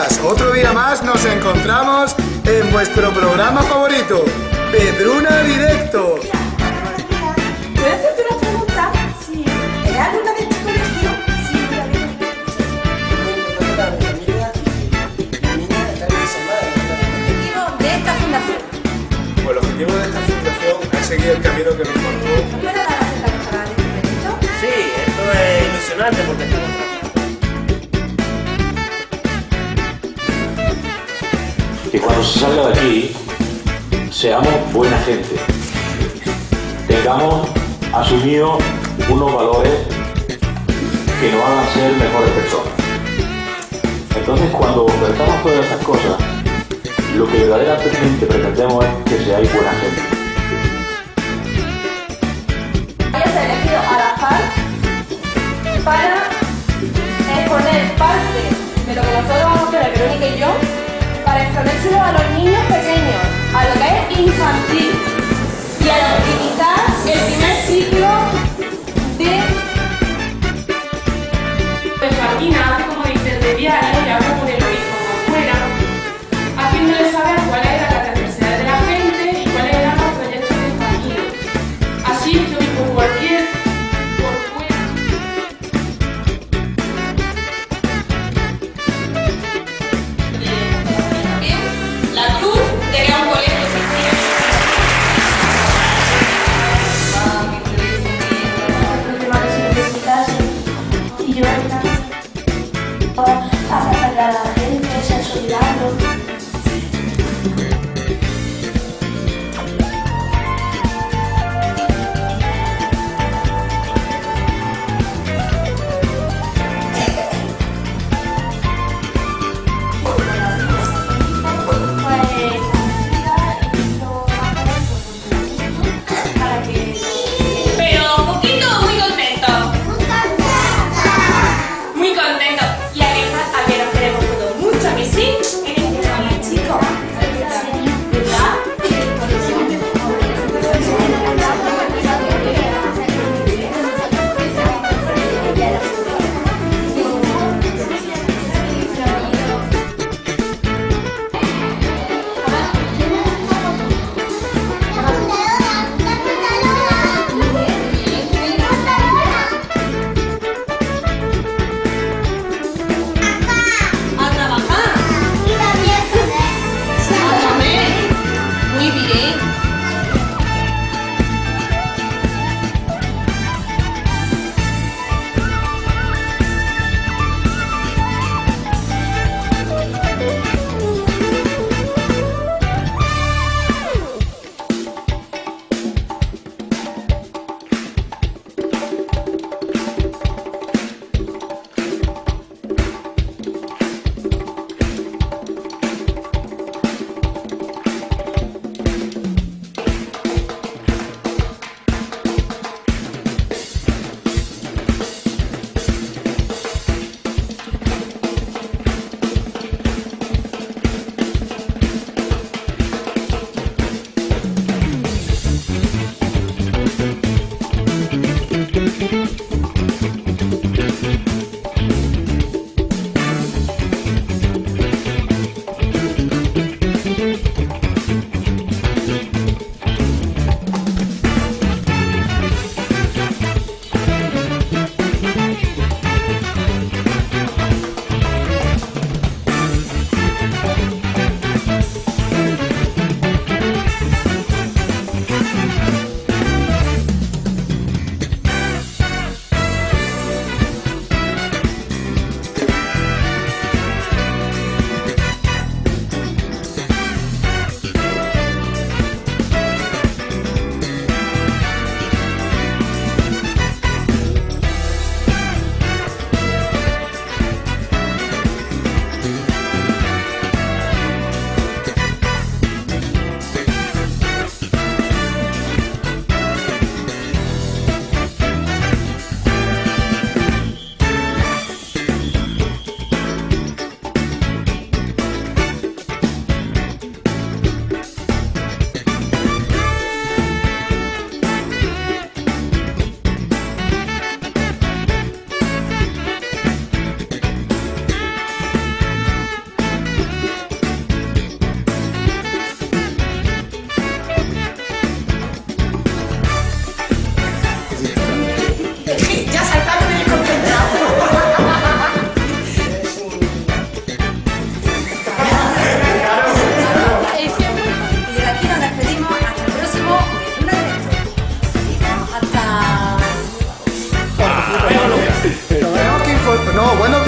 Otro día más nos encontramos en vuestro programa favorito, Pedruna Directo. ¿Puedo hacerte una pregunta? Sí. ¿Eres alumna de este colegio? Sí, una objetivo de esta fundación. Pues el objetivo de esta fundación es seguir el camino que nos marcó. ¿Me puedes dar la este proyecto? Sí, esto es ilusionante porque estamos que cuando se salga de aquí seamos buena gente, tengamos asumido unos valores que nos hagan ser mejores personas. Entonces cuando pensamos todas estas cosas, lo que verdaderamente pretendemos es que seáis buena gente. Hayas elegido al azar para exponer parte de lo que nosotros vamos a hacer, Verónica y yo, para a los niños pequeños, a lo que es infantil. Y a lo Yeah.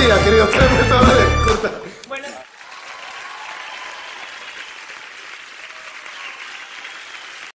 mentira, querido.